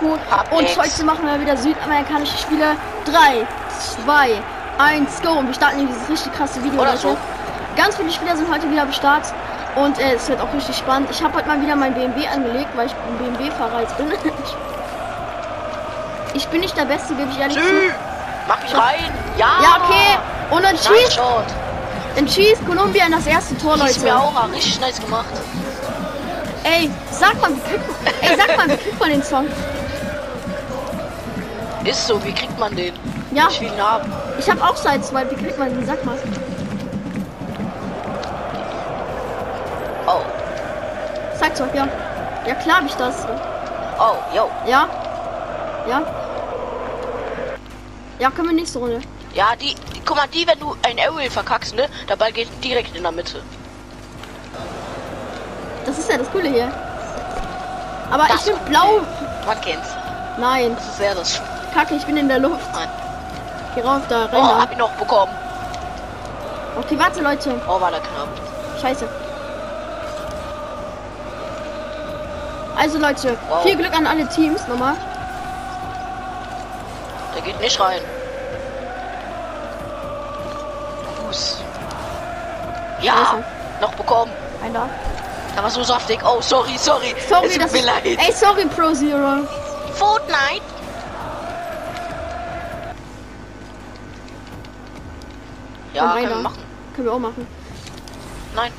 Goku. Hab und nix. heute machen wir wieder südamerikanische Spiele. 3, 2, 1, go. Und wir starten dieses richtig krasse Video. Oder Leute. so. Ganz viele Spieler sind heute wieder am Start. Und äh, es wird auch richtig spannend. Ich habe heute mal wieder mein BMW angelegt, weil ich ein BMW-Fahrer jetzt bin. ich bin nicht der Beste, gebe ich ehrlich zu. Sü. Mach mich rein. Ja. Ja, okay. Und dann schießt, dann schießt Kolumbien das erste Tor, Das ist mir Leute. auch richtig nice gemacht. Ey, sag mal, wie kriegt, ey, sag mal, wie kriegt man den Song? Ist so, wie kriegt man den? Ja, Ich will ihn haben. ich habe auch Sideswipe. Wie kriegt man den? Sag mal. Oh. Sideswipe, ja. Ja, klar hab ich das. Oh, yo. Ja? Ja? Ja, können wir nächste Runde. Ja, die, die, guck mal, die, wenn du ein Aerial verkackst, ne? Der Ball geht direkt in der Mitte. Das ist ja das Coole hier. Aber Das ich bin blau. Man kennt's. Nein, Das ist sehr das. Kacke, ich bin in der Luft. Nein. Geh rauf da, rein Oh, da. hab ihn noch bekommen. Okay, warte, Leute. Oh, war der knapp. Scheiße. Also, Leute, Wow. viel Glück an alle Teams nochmal. Der geht nicht rein. Fuß. Ja, Scheiße. noch bekommen. Ein da. War so saftig. Oh, sorry, sorry. Sorry, es tut das mir leid. Ey, sorry, Pro Zero. Fortnite. Ja, können wir machen. Können wir auch machen. Nein.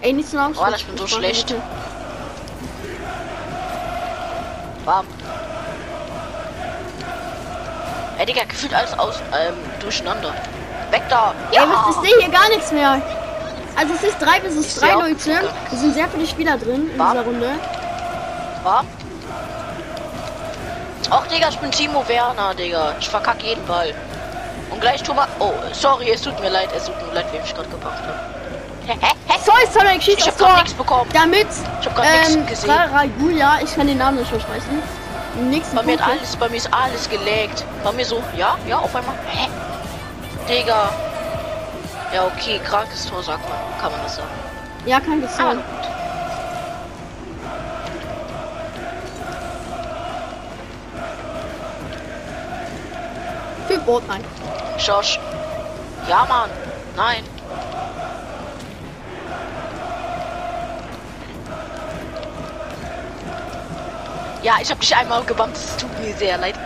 Ey, nicht so laut. Oh, ich bin so schlecht. Warm. Ey, Digga, gefühlt alles aus, ähm, durcheinander. Weg da. Ey, was ist denn hier gar nichts mehr? Also es ist 3 bis Ich 3 seh auch Leute. Es sind sehr viele Spieler drin in Warm. dieser Runde. Warm. Och, Digga, ich bin Timo Werner, Digga. Ich verkacke jeden Ball. Und gleich Thomas. Oh, sorry, es tut mir leid. Es tut mir leid, wem ich gerade gebracht habe. Sorry, sorry, ich schieß Ich hab grad Tor. nichts bekommen. Damit Ich hab grad ähm, nichts gesehen. Raguja, ich kann den Namen nicht versprechen. Nächsten Bei mir alles, bei mir ist alles gelegt. Bei mir so, ja, ja, auf einmal. Hä? Digga. Ja, okay, krankes Tor, sagt man. Kann man das sagen. Ja, kann ich Ah, Für Boot, nein. Josh. Ja, Mann. Nein. Ja, ich habe dich einmal gebannt. Es tut mir sehr leid.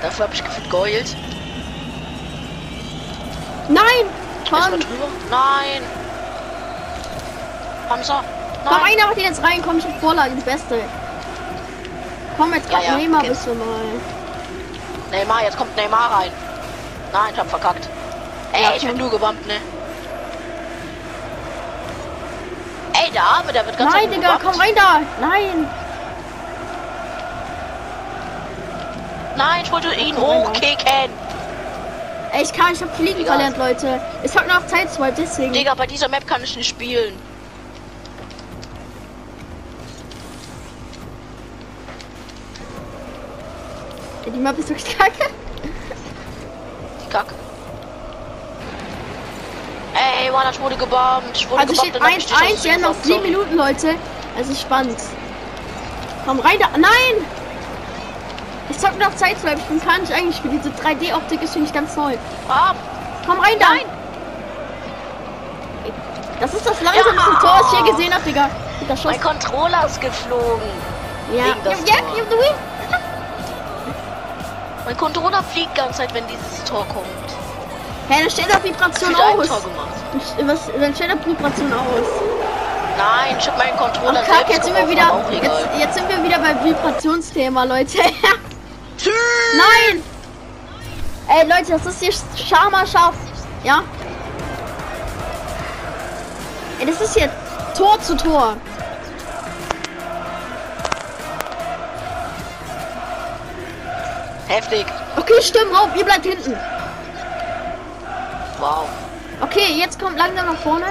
Dafür habe ich gefühlt geheult. Nein! Erstmal Komm, drüber. Nein. Komm, Nein. einer macht jetzt rein, komm, ich hab Vorlage, die beste. Komm jetzt Ja, ja, Neymar okay. bist du mal. Neymar, jetzt kommt Neymar rein. Nein, ich hab verkackt. Ey, Ja, ich bin nur gebammt, ne? Ey, der Arme, der wird ganz Nein, Digga, komm rein da! Nein! Nein, ich wollte ihn hochkicken. Ey, ich kann, ich hab Fliegen Egal. verlernt, Leute. Es hat noch Zeit, Swipe, deswegen. Digga, bei dieser Map kann ich nicht spielen. Die Map ist wirklich kacke. Die Kacke. Ey, Mann, ich wurde gebombt. Ich wurde Also gebombt. steht dann hab ich dich 1-1, aus ja, noch gebombt, 7 sorry. Minuten, Leute. Es ist spannend. Komm rein da. Nein! Ich zock noch Zeitswipe. Ich bin gar nicht eigentlich für diese 3D-Optik ist ich ganz neu. Ah, Komm rein da! Nein! Das ist das langsamste Ja! Tor, das ich je gesehen habe, Digga. Mein Controller ist geflogen. Ja, wegen das ja, Mein Controller fliegt ganz Zeit, wenn dieses Tor kommt. Hä, dann steht auf Vibration aus. Tor gemacht. Was, dann steht auf Vibration aus. Nein, ich hab meinen Controller Ach, kack, jetzt sind wir wieder. Jetzt, jetzt sind wir wieder beim Vibrationsthema, Leute. Tschüss. Nein! Ey, Leute, das ist hier Schama scharf. Ja? Ey, das ist hier Tor zu Tor. Heftig. Okay, stimmt, auf, ihr bleibt hinten. Wow. Okay, jetzt kommt langsam nach vorne.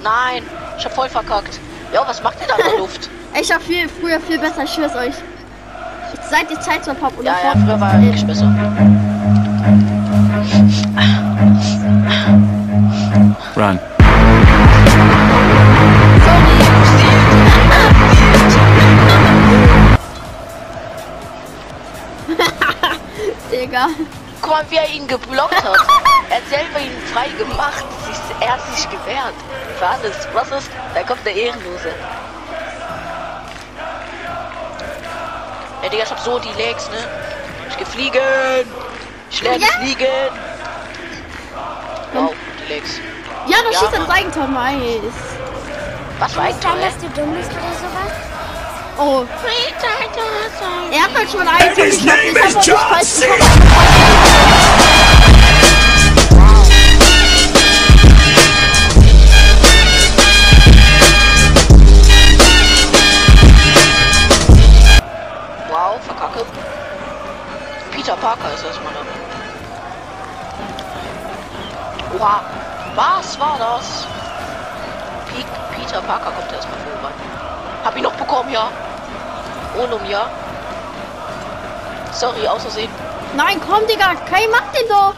Nein, ich hab voll verkackt. Ja, was macht ihr da in der Luft? Ich war viel, früher viel besser, ich schwör's euch. Seit ich Zeit zur Pop oder Ja, ja, früher war wirklich besser. Run. Mal, wie er ihn geblockt hat. er hat selber ihn frei gemacht. Er hat sich gewehrt. Für alles. Was ist? Da kommt der Ehrenlose. Ja, Digga, ich hab so die Legs, ne? Ich geh fliegen. Ich lerne Ja. fliegen. Wow, die Legs. Ja, das Ja, schießt ins Eigentor, nice. Was war Kann sein, ey? dass du dumm bist oder sowas? Oh, er hat halt schon ein Eigentor his geschossen. name Ich is hab auch John nicht falsch verkacke. Peter Parker ist erstmal da. Oha, was war das? Pe Peter Parker kommt erstmal vorbei. Hab ihn noch bekommen, ja. Ohne um ja. Sorry, außersehen. Nein, komm, Digga. Kai, mach den doch.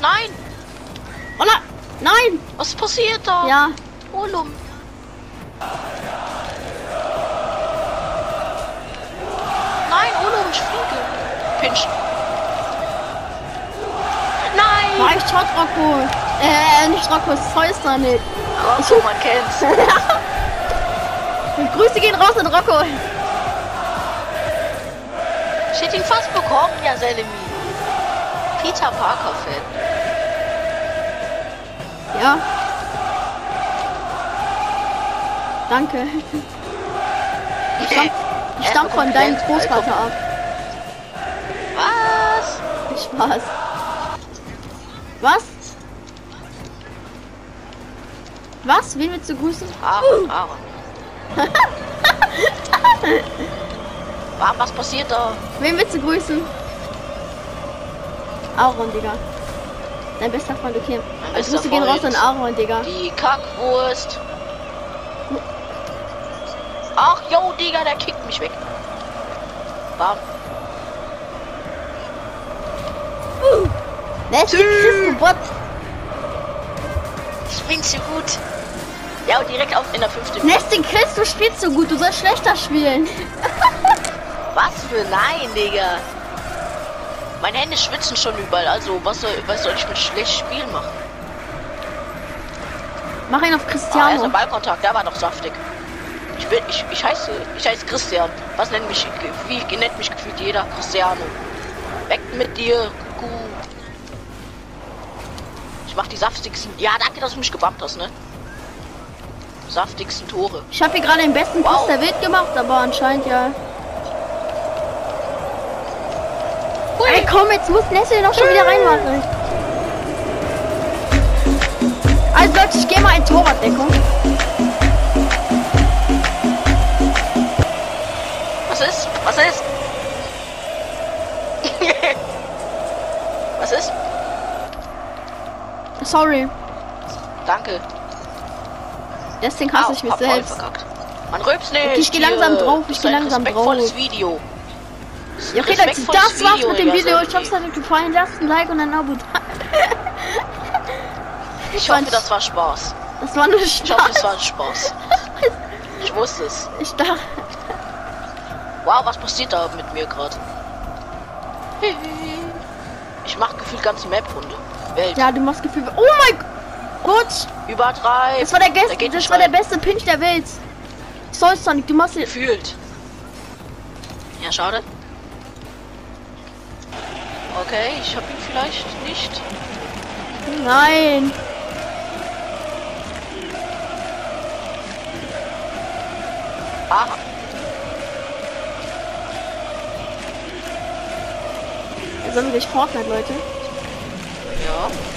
Nein, Oh nein. Was ist passiert da? Ja. Olum. Nein, Olum, ich fliege. Pinch. Nein! War ich Shot Rocco. Äh, nicht Rocco, Zeus nicht. Rocco, man kennt's. Und Grüße gehen raus an Rocco. Ich hätte ihn fast bekommen, ja, Selemi. Peter Parker-Fan. Ja. Danke. Ich stamm, ich stamm von deinem Großvater ab. Was? Ich Spaß. Was? Was? Wen willst du grüßen? Aaron, Aaron. Was passiert da? Wen willst du grüßen? Aaron, Digga. Dein bester Freund, okay. Mein Also Grüße gehen raus an. Aaron, Digga. Die Kackwurst. Ach, yo, Digga, der kickt mich weg. Bam. Ist der Bot? Ich bin zu gut. Ja, und direkt auf in der fünften. Nesting Chris, du spielst so gut, du sollst schlechter spielen. Was für nein, Digga. Meine Hände schwitzen schon überall, also was soll, was soll ich mit schlecht Spielen machen? Mach ihn auf Ah, erster. Ballkontakt, der war doch saftig. Ich bin, ich, ich heiße, ich heiße Christian. Was nennt mich, wie nennt mich gefühlt jeder? Cristiano. Weg mit dir, Kuh. Ich mach die saftigsten. Ja, danke, dass du mich gebammt hast, ne? Saftigsten Tore. Ich habe hier gerade den besten Pass Wow. der Welt gemacht, aber anscheinend ja. Ey, komm, jetzt muss Nestle noch schon wieder reinmachen. Also Leute, ich gehe mal in Torwartdeckung. Was ist? Was ist? Was ist? Sorry, Danke. Deswegen hasse Au, ich mich selbst. verkackt. Man rülps nicht. Ich geh langsam drauf, ich Das ist geh ein langsam drauf. Video. Ja, okay, Leute, das war's mit dem Video. Ich hoffe, es hat euch gefallen. Lasst ein Like und ein Abo da. Ich hoffe, das war Spaß. Das war nur Ich hoffe, es Spaß. war Spaß. Ich wusste es. Ich dachte, Wow, was passiert da mit mir gerade? Ich mach gefühlt ganze Map-Runde. Welt. ja, du machst Gefühl. Oh mein Gott! Über drei. Das war der, Da Gäste, geht das war der beste Pinch der Welt. Soll Sonic, du machst. Gefühlt. Ja, schade. Okay, ich hab ihn vielleicht nicht. Nein. Ah, Jetzt sind wir Fortnite, Leute. ja.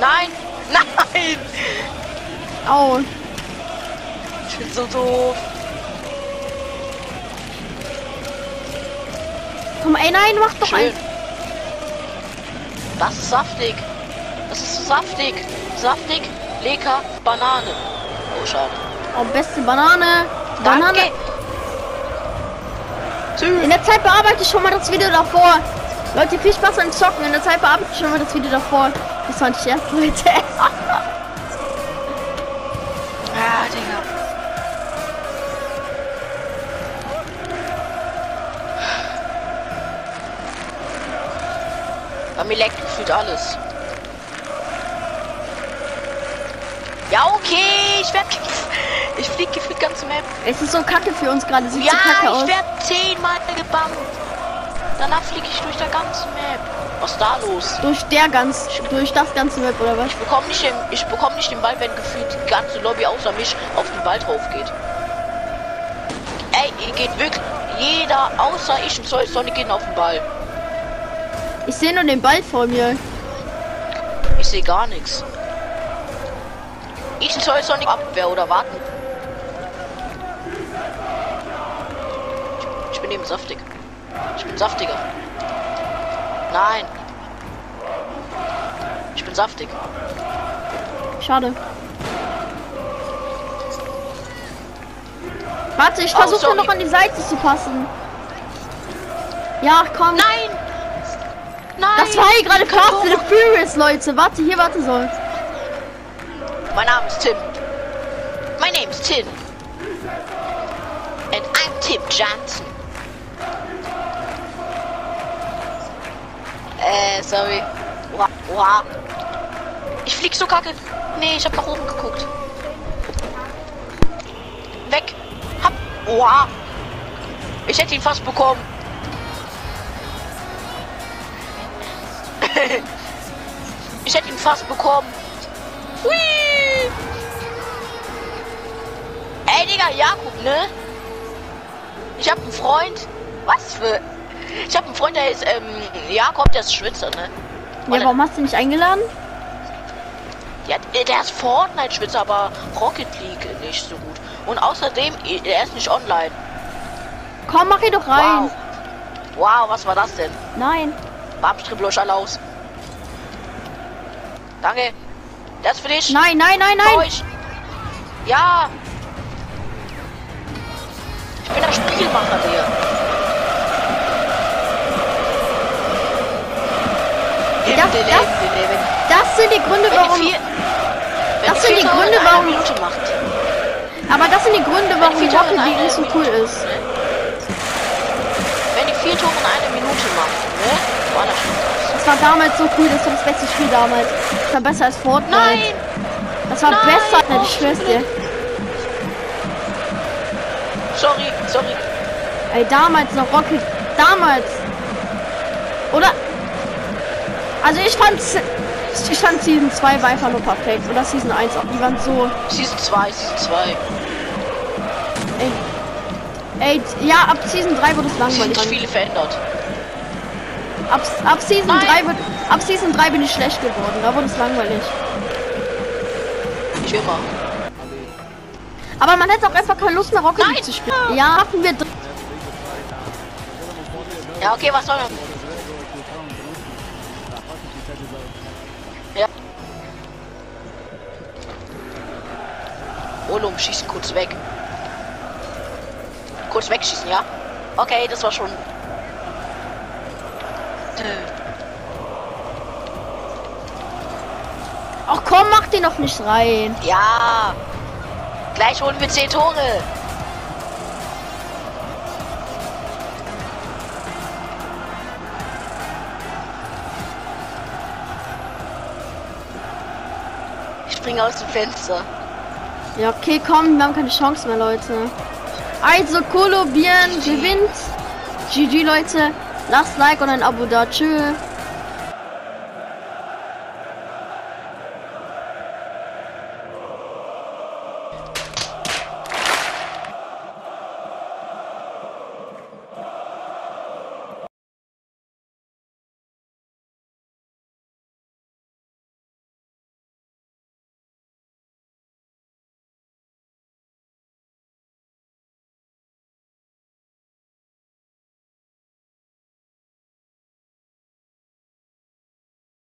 Nein! Nein! Au. Ich bin so doof. Komm, ey, nein, mach doch Schön. ein. Das ist saftig. Das ist so saftig. Saftig, lecker, Banane. Oh, schade. Oh, beste Banane. Banane. Danke. Tschüss. In der Zeit bearbeite ich schon mal das Video davor. Leute, viel Spaß beim Zocken. In der Zeit bearbeite ich schon mal das Video davor. Das war ein Scherz, Leute. ah, Digga. Am Elektro fühlt alles. Ja, okay, ich werd. Ich flieg gefühlt ganz Map. Es ist so kacke für uns gerade. Ja, so kacke. Ich werde zehnmal gebannt. Danach fliege ich durch der ganze Map. Was ist da los? Durch der ganz, durch das ganze Web oder was? Ich bekomme nicht den, ich bekomme nicht den Ball, wenn gefühlt die ganze Lobby außer mich auf den Ball drauf geht. Ey, ihr geht wirklich jeder außer ich und Zoll Sonic gehen auf den Ball. Ich sehe nur den Ball vor mir. Ich sehe gar nichts. Ich und Zoll Sonic Abwehr oder warten. Ich bin eben saftig. Ich bin saftiger. Nein. Ich bin saftig. Schade. Warte, ich Oh, versuche sorry. noch an die Seite zu passen. Ja, komm. Nein! Nein! Das war hier gerade Fast and Furious, Leute. Warte, hier, warte so. My name is Tim. My name is Tim. And I'm Tim Johnson. Äh, sorry. Wow. wow. Ich flieg so kacke. Nee, ich hab nach oben geguckt. Weg. Hab. Wow. Ich hätte ihn fast bekommen. ich hätte ihn fast bekommen. Hui! Ey, Digga, Jakob, ne? Ich hab einen Freund. Was für. Ich hab einen Freund, der ist, ähm, Jakob, der ist Schwitzer, ne? Ja, warum hast du nicht eingeladen? Ja, der ist Fortnite-Schwitzer, aber Rocket League nicht so gut. Und außerdem, er ist nicht online. Komm, mach ihn doch rein. Wow. Wow, was war das denn? Nein. Bamstribbel euch alle aus. Danke. Das ist für dich. Nein, nein, nein, Für nein. euch. Ja. Ich bin der Spielmacher, Digga. Das- das- sind die Gründe, warum. Das sind die Gründe, warum- macht. Aber das sind die Gründe, warum Tore Rocket League so cool ist. Wenn ihr vier Tore in einer Minute macht, ne? War das schon. Das war damals so cool, das war das beste Spiel damals. Das war besser als Fortnite. Nein! Das war Nein, besser, oh, ich schwör's dir. Sorry, sorry. Ey, damals noch Rocket. Damals. Oder? Also ich fand ich fand Season 2 war einfach nur perfekt. Oder Season 1 auch. Die waren so. Season 2, Season 2. Ey. Ey, ja, ab Season 3 wird es Sind langweilig. nicht viele verändert. Ab, ab Season Nein. 3 wird. Ab Season 3 bin ich schlecht geworden. Da wurde es langweilig. Ich immer. Aber man hätte auch einfach keine Lust mehr Rocket League zu spielen. Ja, hatten wir Ja, okay, was soll man? Olum, schießen kurz weg. Kurz wegschießen, ja? Okay, das war schon. Ach komm, mach den noch nicht rein. Ja. Gleich holen wir 10 Tore. Ich springe aus dem Fenster. Ja, okay, komm, wir haben keine Chance mehr, Leute. Also, Kolumbien gewinnt. GG, Leute. Lasst Like und ein Abo da. Tschüss.